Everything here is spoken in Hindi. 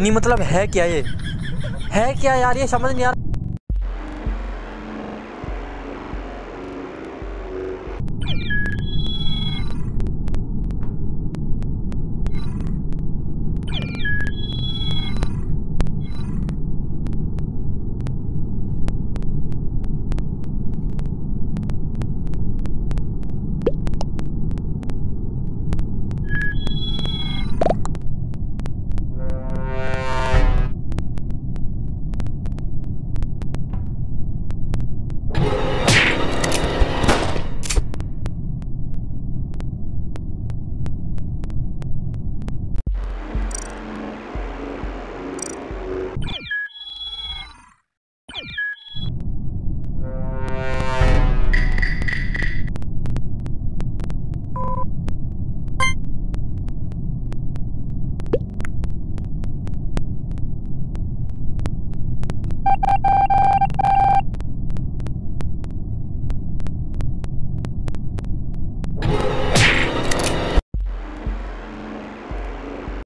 नहीं मतलब है क्या ये? है क्या यार? ये समझ नहीं यार